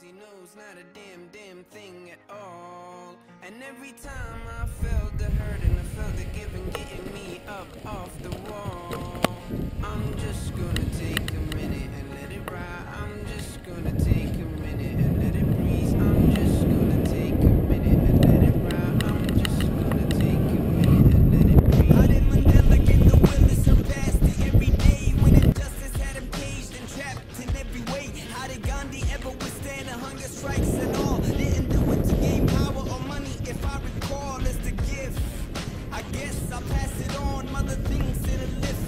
Cause he knows not a damn damn thing at all. And every time I felt the hurt and I felt the it on, mother thinks in a list.